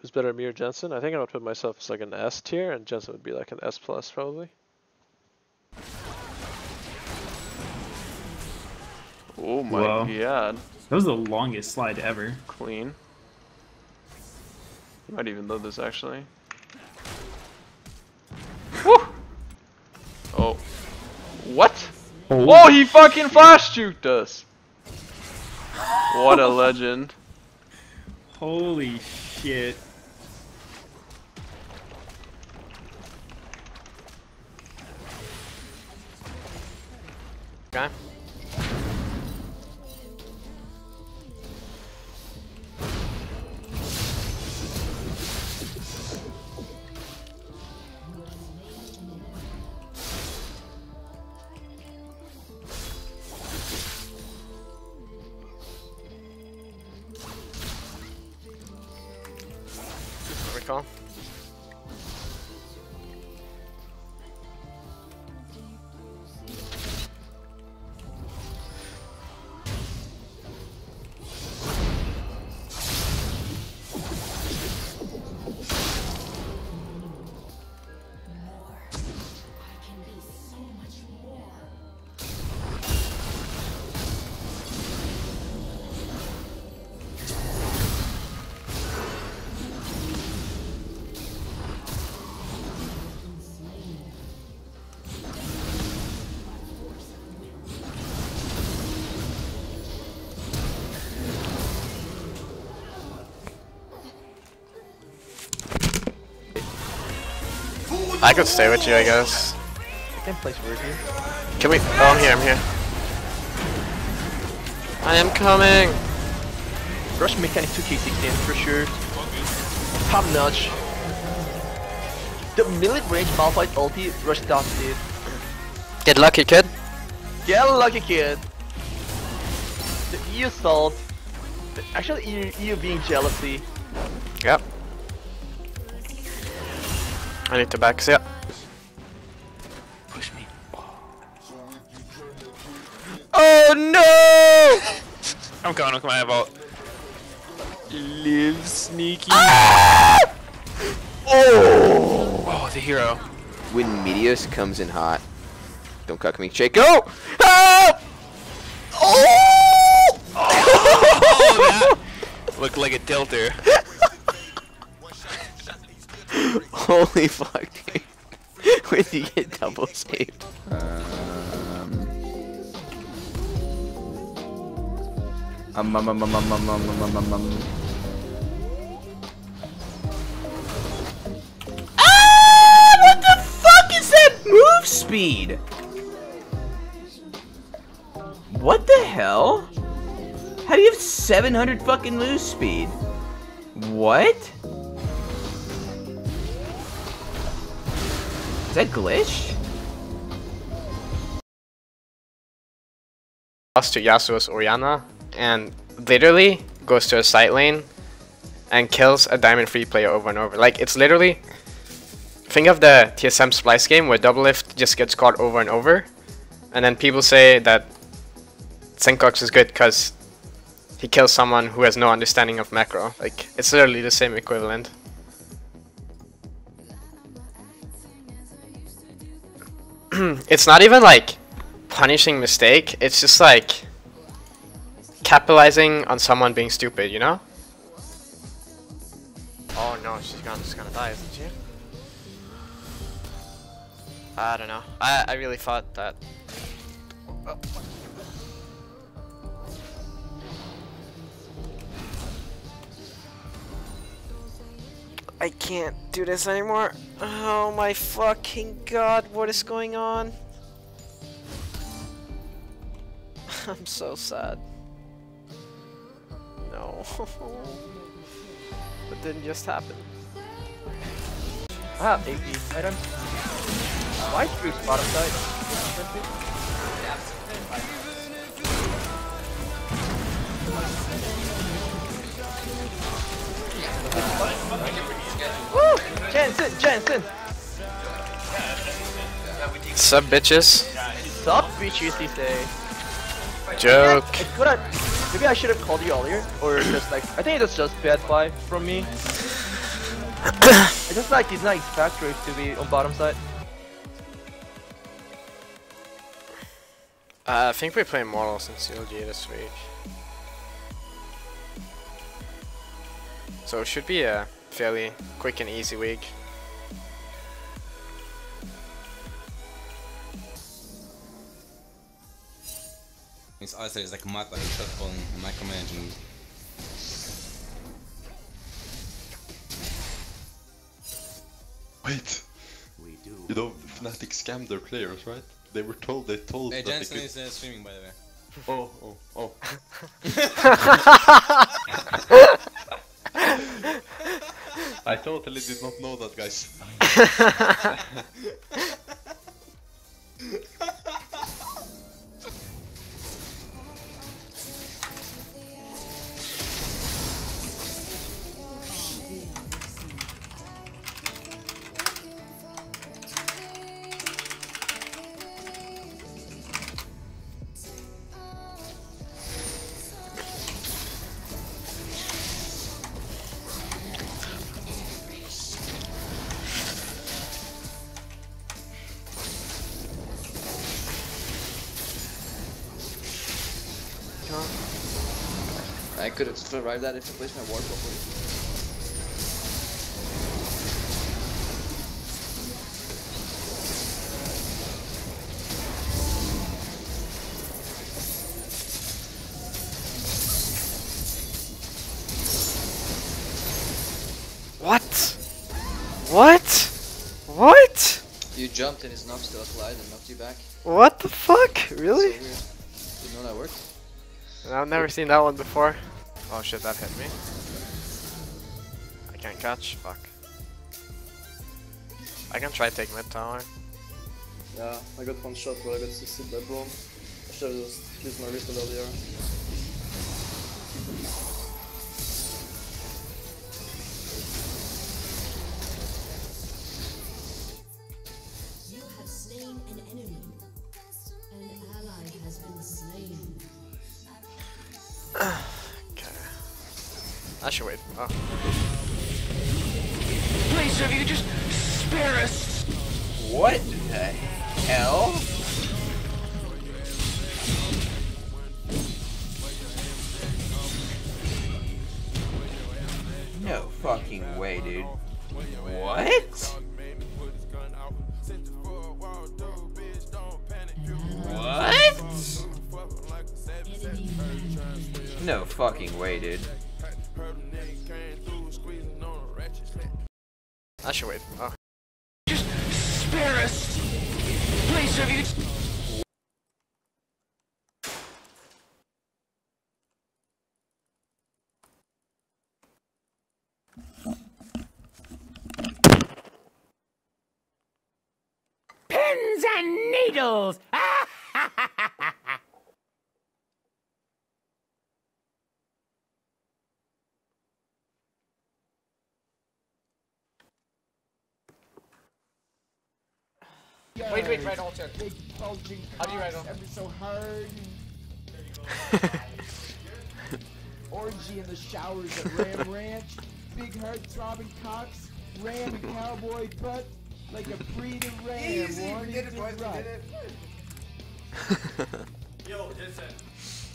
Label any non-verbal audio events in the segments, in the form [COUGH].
Who's better, me or Jensen? I think I would put myself as like an S tier, and Jensen would be like an S plus probably. Oh my Whoa. god. That was the longest slide ever. Clean. You might even load this actually. Woo! Oh. What? Oh, he fucking flash juked us! What a legend. Holy shit. Okay. Recall. I could stay with you, I guess. I can place word here. Can we? Oh, I'm here. I'm here. I am coming. Rush mechanic 2k16 for sure. Top notch. The melee range Malphite ulti rush down dude. Get lucky, kid. Get lucky kid. The EU salt. Actually EU, EU being jealousy. Yep. I need to back. Yeah. Push me. Oh no! I'm coming, I'm coming, I have ult. Live sneaky. Ah! Oh! Oh, the hero. When Meteos comes in hot, don't cuck me. Jake, go! Help! Oh! Oh, that [LAUGHS] looked like a tilter. Holy fuck, dude. did you get double saved. Um. Um, um, um, um, um, um, um, um, um, um. Ah! What the fuck is that move speed? What the hell? How do you have 700 fucking move speed? What? Is that glitch? Lost to Yasuo's Orianna and literally goes to a side lane and kills a diamond free player over and over. Like it's literally think of the TSM Splyce game where Doublelift just gets caught over and over and then people say that Sencux is good because he kills someone who has no understanding of macro. Like it's literally the same equivalent. [CLEARS THROAT] it's not even like punishing mistake, it's just like capitalizing on someone being stupid, you know? Oh no, she's gonna, just gonna die, isn't she? I don't know. I, I really thought that. I can't do this anymore. Oh my fucking god, what is going on? [LAUGHS] I'm so sad. No. [LAUGHS] What didn't just happen? Ah, Have 80 items. Why troops bottom side? Woo! Jensen! Jensen! Sub bitches? Sub bitches, he say. Joke. I could have. Maybe I should have called you earlier, or just like I think it was just bad five from me. I just like these nice factories to be on bottom side. Uh, I think we play Mortals and CLG this week. So it should be a fairly quick and easy week. Means Arthur is like mad like shot on micromanaging. Wait. You know, Fnatic scammed their players, right? They were told, they told Hey, that Jensen they could... is uh, streaming by the way. Oh, oh, oh. [LAUGHS] [LAUGHS] [LAUGHS] I totally did not know that, guys. [LAUGHS] [LAUGHS] I could have survived that if I placed my ward properly. What? What? What? You jumped and his knob still applied and knocked you back. What the fuck? Really? So. Didn't know that worked. I've never seen that one before. Oh shit, that hit me. I can't catch. Fuck. I can try take mid tower. Yeah, I got one shot but I got assisted by Braum. I should have just used my wrist earlier. Please, sir, if you just spare us. What the hell? No fucking way, dude. What? What? No fucking way, dude. I should wait. Oh. Spare us. Please, sir, if you. Pins and needles! Wait, wait, right alter. Big bulging How do you write Ever so hard. [LAUGHS] Orgy in the showers at Ram Ranch. Big heart throbbing cocks. Ram cowboy butt. Like a breeding ram. Easy, we wanting did it, to boys, we did it. [LAUGHS] Yo, Jensen.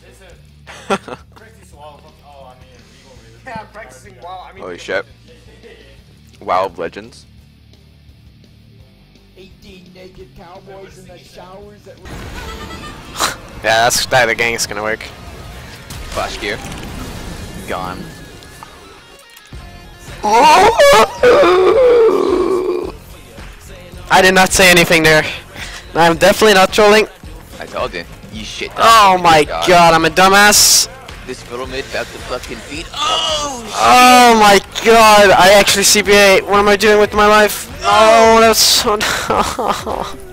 Jensen. Practice wall. Oh, I mean, legal Yeah, practicing wow. I mean, oh, Holy shit. [LAUGHS] WoW Legends. 18 naked cowboys in the showers at [LAUGHS] Yeah, that's that the gang is gonna work. Flash gear. Gone. [LAUGHS] I did not say anything there. I'm definitely not trolling. I told you. You shit. Oh my god, I'm a dumbass. This little mid about to fucking feed. Oh, Oh my god, I actually CPA. What am I doing with my life? Oh, that's so. [LAUGHS]